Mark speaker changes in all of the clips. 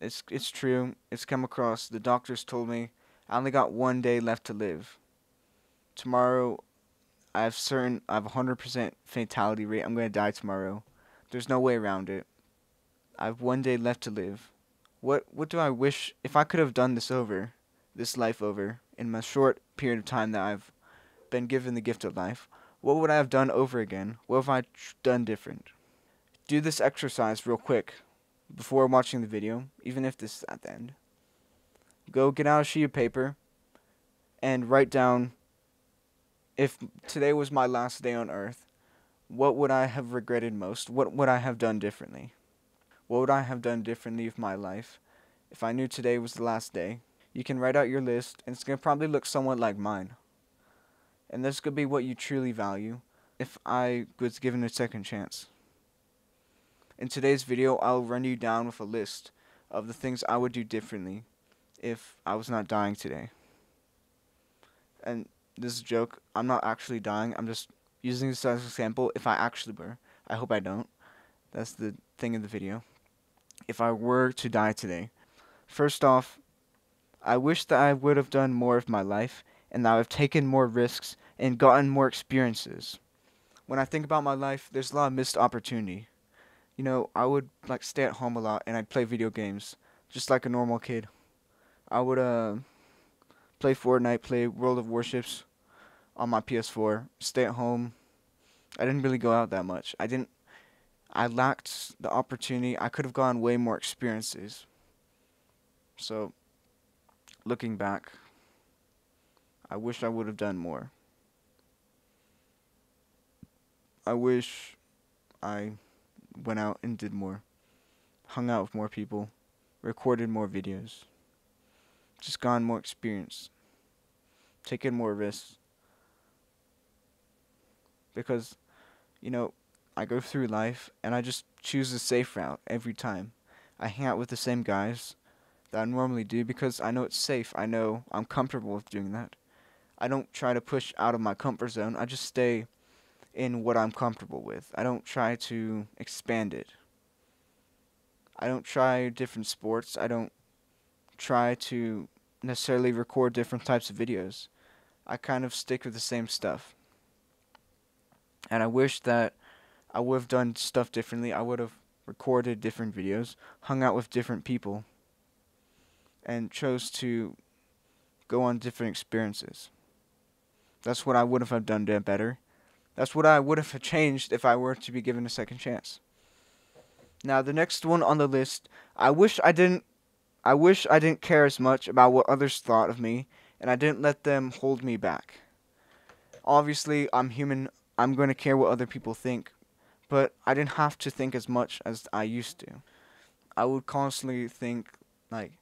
Speaker 1: It's it's true. It's come across. The doctors told me I only got one day left to live. Tomorrow, I have certain. I have a hundred percent fatality rate. I'm gonna die tomorrow. There's no way around it. I have one day left to live. What what do I wish if I could have done this over, this life over, in my short period of time that I've been given the gift of life? What would I have done over again? What have I done different? Do this exercise real quick before watching the video, even if this is at the end. Go get out a sheet of paper and write down if today was my last day on earth, what would I have regretted most? What would I have done differently? What would I have done differently with my life if I knew today was the last day? You can write out your list, and it's going to probably look somewhat like mine. And this could be what you truly value if I was given a second chance. In today's video, I'll run you down with a list of the things I would do differently if I was not dying today. And this is a joke. I'm not actually dying. I'm just using this as an example. If I actually were, I hope I don't. That's the thing in the video. If I were to die today, first off, I wish that I would have done more of my life and that I've taken more risks and gotten more experiences. When I think about my life, there's a lot of missed opportunity. You know, I would like stay at home a lot and I'd play video games just like a normal kid. I would uh play Fortnite, play World of Warships on my PS4, stay at home. I didn't really go out that much. I didn't I lacked the opportunity. I could have gone way more experiences. So looking back, I wish I would have done more. I wish I went out and did more, hung out with more people, recorded more videos, just gone more experience, taken more risks. Because, you know, I go through life and I just choose the safe route every time. I hang out with the same guys that I normally do because I know it's safe. I know I'm comfortable with doing that. I don't try to push out of my comfort zone. I just stay in what I'm comfortable with. I don't try to expand it. I don't try different sports. I don't try to necessarily record different types of videos. I kind of stick with the same stuff. And I wish that I would have done stuff differently. I would have recorded different videos, hung out with different people, and chose to go on different experiences. That's what I would have done better. That's what I would have changed if I were to be given a second chance. Now, the next one on the list, I wish I didn't I wish I didn't care as much about what others thought of me and I didn't let them hold me back. Obviously, I'm human. I'm going to care what other people think, but I didn't have to think as much as I used to. I would constantly think like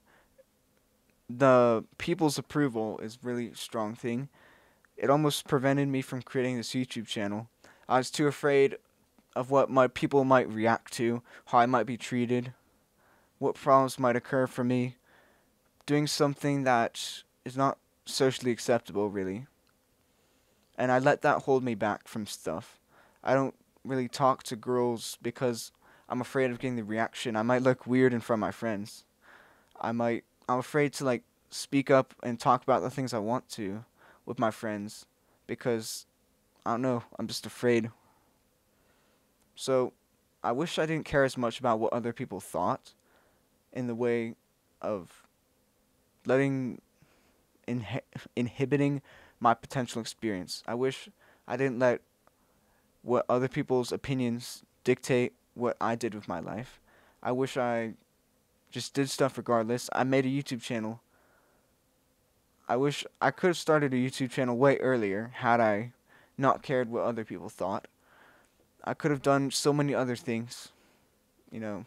Speaker 1: the people's approval is really strong thing it almost prevented me from creating this YouTube channel. I was too afraid of what my people might react to, how I might be treated, what problems might occur for me doing something that is not socially acceptable really. And I let that hold me back from stuff. I don't really talk to girls because I'm afraid of getting the reaction. I might look weird in front of my friends. I might I'm afraid to like speak up and talk about the things I want to with my friends because I don't know, I'm just afraid. So I wish I didn't care as much about what other people thought in the way of letting inhi- inhibiting my potential experience. I wish I didn't let what other people's opinions dictate what I did with my life. I wish I just did stuff regardless. I made a YouTube channel I wish I could have started a YouTube channel way earlier had I not cared what other people thought. I could have done so many other things. You know,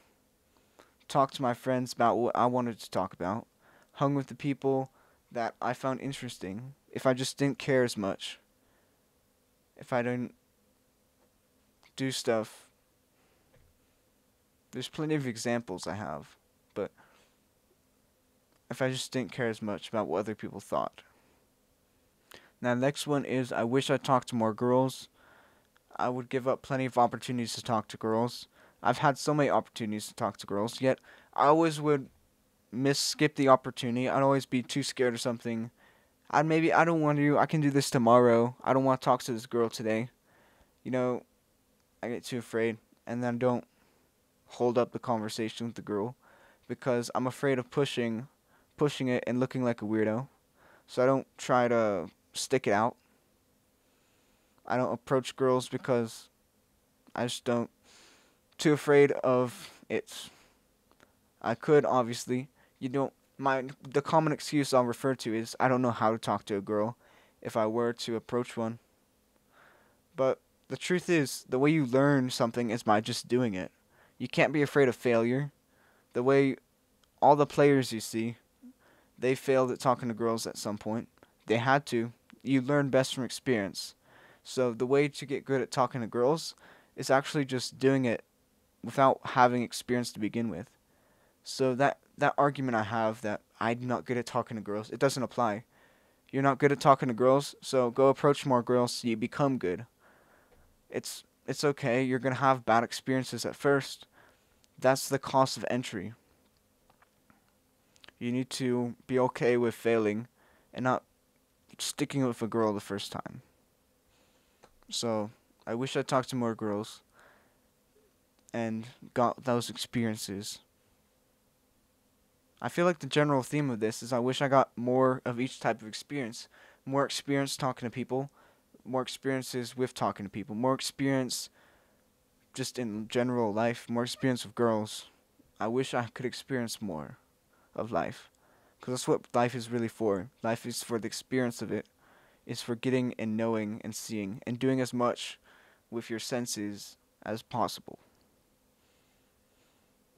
Speaker 1: talked to my friends about what I wanted to talk about, hung with the people that I found interesting. If I just didn't care as much, if I didn't do stuff, there's plenty of examples I have, if I just didn't care as much about what other people thought. Now, the next one is I wish I talked to more girls. I would give up plenty of opportunities to talk to girls. I've had so many opportunities to talk to girls, yet I always would miss skip the opportunity. I'd always be too scared or something. I'd maybe I don't want to. I can do this tomorrow. I don't want to talk to this girl today. You know, I get too afraid, and then don't hold up the conversation with the girl because I'm afraid of pushing, pushing it and looking like a weirdo. So I don't try to stick it out. I don't approach girls because I just don't too afraid of it. I could obviously. You don't my the common excuse I'll refer to is I don't know how to talk to a girl if I were to approach one. But the truth is, the way you learn something is by just doing it. You can't be afraid of failure. The way all the players you see, they failed at talking to girls at some point. They had to. You learn best from experience. So the way to get good at talking to girls is actually just doing it without having experience to begin with. So that that argument I have that I'm not good at talking to girls, it doesn't apply. You're not good at talking to girls, so go approach more girls so you become good. It's it's okay. You're going to have bad experiences at first. That's the cost of entry. You need to be okay with failing and not sticking with a girl the first time. So, I wish I talked to more girls and got those experiences. I feel like the general theme of this is I wish I got more of each type of experience. More experience talking to people, more experiences with talking to people, more experience just in general life, more experience with girls. I wish I could experience more of life. Because that's what life is really for. Life is for the experience of it, is for getting and knowing and seeing and doing as much with your senses as possible.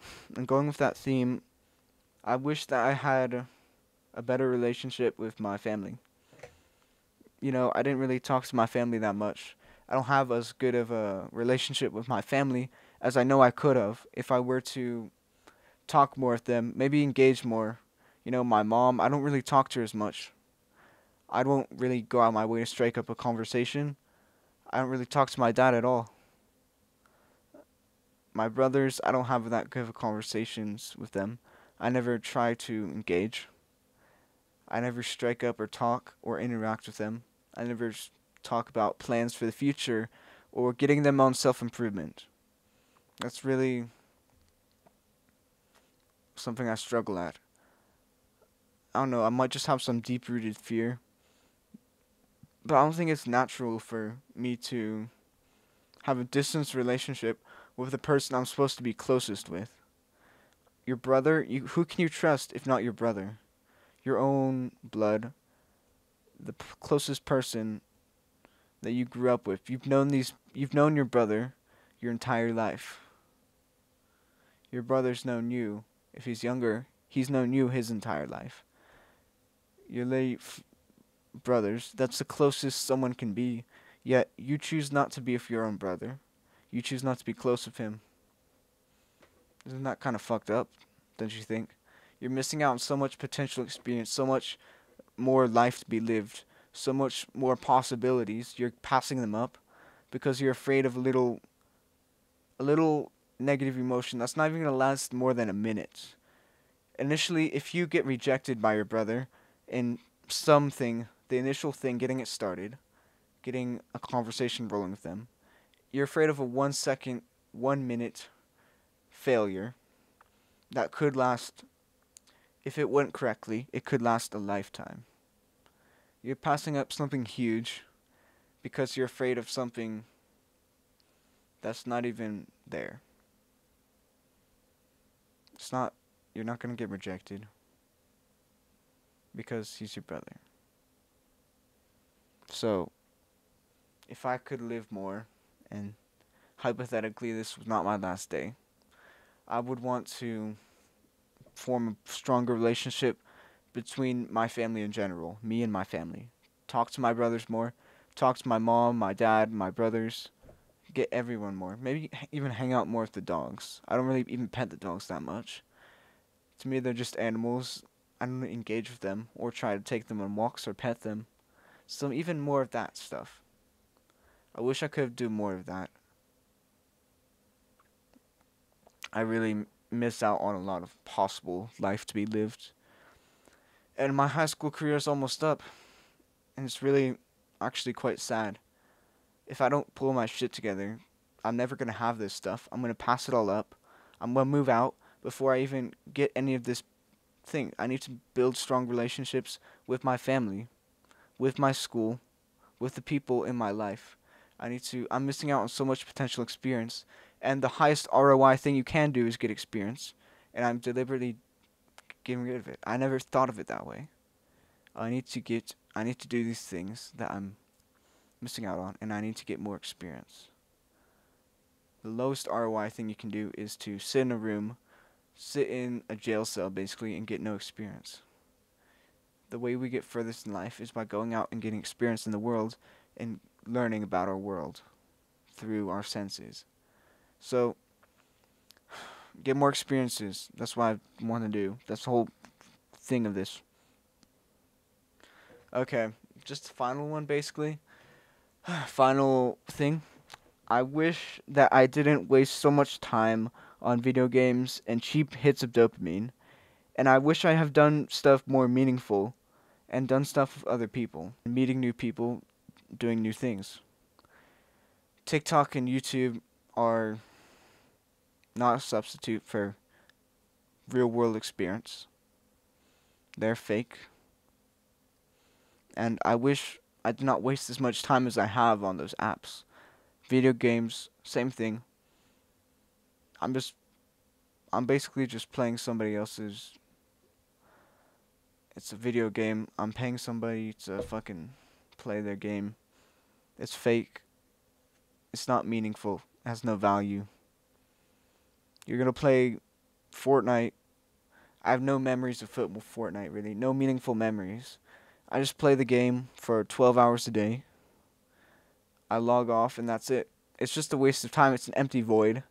Speaker 1: And going with that theme, I wish that I had a better relationship with my family. You know, I didn't really talk to my family that much. I don't have as good of a relationship with my family as I know I could have if I were to talk more with them, maybe engage more. You know, my mom, I don't really talk to her as much. I don't really go out my way to strike up a conversation. I don't really talk to my dad at all. My brothers, I don't have that good of conversations with them. I never try to engage. I never strike up or talk or interact with them. I never talk about plans for the future or getting them on self improvement. That's really something I struggle at. I don't know, I might just have some deep rooted fear. But I don't think it's natural for me to have a distance relationship with the person I'm supposed to be closest with your brother, you who can you trust if not your brother? Your own blood, the p- closest person that you grew up with. You've known these you've known your brother your entire life. Your brother's known you. If he's younger, he's known you his entire life. Your late brothers, that's the closest someone can be. Yet you choose not to be with your own brother. You choose not to be close with him. Isn't that kind of fucked up? Don't you think? You're missing out on so much potential experience, so much more life to be lived, so much more possibilities. You're passing them up because you're afraid of a little, a little negative emotion that's not even gonna last more than a minute. Initially, if you get rejected by your brother in something, the initial thing, getting it started, getting a conversation rolling with them, you're afraid of a one second, one minute failure that could last, if it went correctly, it could last a lifetime. You're passing up something huge because you're afraid of something that's not even there. It's not, you're not going to get rejected because he's your brother. So, if I could live more, and hypothetically, this was not my last day I would want to form a stronger relationship between my family in general, me and my family. Talk to my brothers more, talk to my mom, my dad, my brothers, get everyone more. Maybe even hang out more with the dogs. I don't really even pet the dogs that much. To me, they're just animals. I don't engage with them or try to take them on walks or pet them. So even more of that stuff. I wish I could do more of that. I really miss out on a lot of possible life to be lived. And my high school career is almost up. And it's really actually quite sad. If I don't pull my shit together, I'm never going to have this stuff. I'm going to pass it all up. I'm going to move out before I even get any of this thing. I need to build strong relationships with my family, with my school, with the people in my life. I need to I'm missing out on so much potential experience and the highest ROI thing you can do is get experience and I'm deliberately getting rid of it. I never thought of it that way. I need to get I need to do these things that I'm missing out on and I need to get more experience. The lowest ROI thing you can do is to sit in a room, sit in a jail cell basically and get no experience. The way we get furthest in life is by going out and getting experience in the world and learning about our world through our senses. So, get more experiences. That's what I want to do. That's the whole thing of this. Okay, just the final one basically. final thing. I wish that I didn't waste so much time on video games and cheap hits of dopamine. And I wish I have done stuff more meaningful and done stuff with other people, meeting new people, doing new things. TikTok and YouTube are not a substitute for real world experience. They're fake. And I wish I did not waste as much time as I have on those apps. Video games, same thing. I'm just I'm basically just playing somebody else's it's a video game. I'm paying somebody to fucking play their game. It's fake. It's not meaningful. It has no value. You're gonna play Fortnite. I have no memories of football Fortnite really. No meaningful memories. I just play the game for 12 hours a day. I log off and that's it. It's just a waste of time. It's an empty void.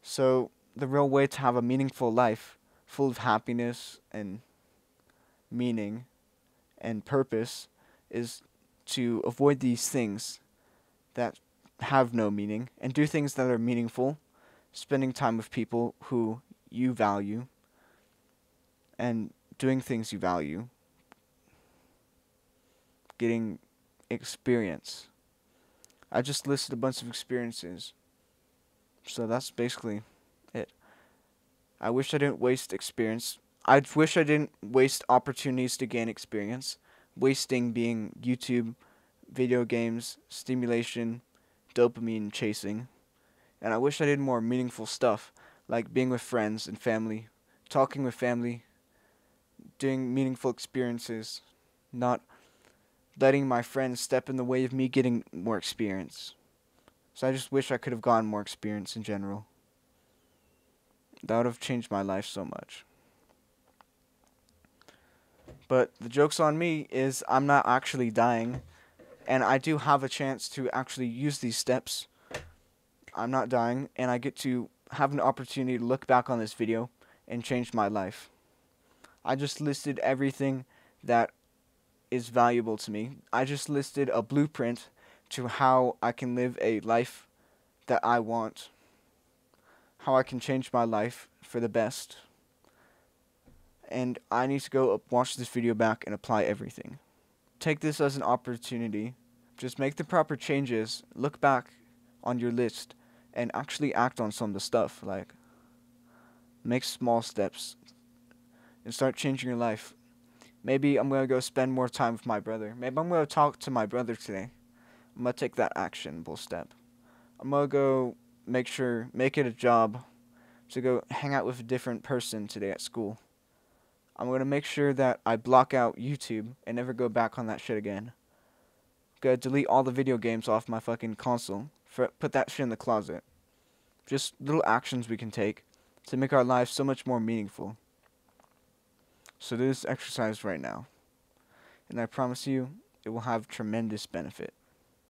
Speaker 1: So, the real way to have a meaningful life, full of happiness and meaning and purpose, is to avoid these things that have no meaning and do things that are meaningful, spending time with people who you value and doing things you value, getting experience. I just listed a bunch of experiences. So that's basically it. I wish I didn't waste experience. I wish I didn't waste opportunities to gain experience wasting being YouTube, video games, stimulation, dopamine chasing. And I wish I did more meaningful stuff, like being with friends and family, talking with family, doing meaningful experiences, not letting my friends step in the way of me getting more experience. So I just wish I could have gotten more experience in general. That would have changed my life so much. But the joke's on me is I'm not actually dying, and I do have a chance to actually use these steps. I'm not dying, and I get to have an opportunity to look back on this video and change my life. I just listed everything that is valuable to me. I just listed a blueprint to how I can live a life that I want, how I can change my life for the best and I need to go up watch this video back and apply everything. Take this as an opportunity. Just make the proper changes, look back on your list, and actually act on some of the stuff. Like, make small steps and start changing your life. Maybe I'm to go spend more time with my brother. Maybe I'm to talk to my brother today. I'm to take that actionable step. I'm to go make sure, make it a job to go hang out with a different person today at school. I'm to make sure that I block out YouTube and never go back on that shit again. Gonna delete all the video games off my fucking console. For, put that shit in the closet. Just little actions we can take to make our lives so much more meaningful. So do this exercise right now. And I promise you, it will have tremendous benefit.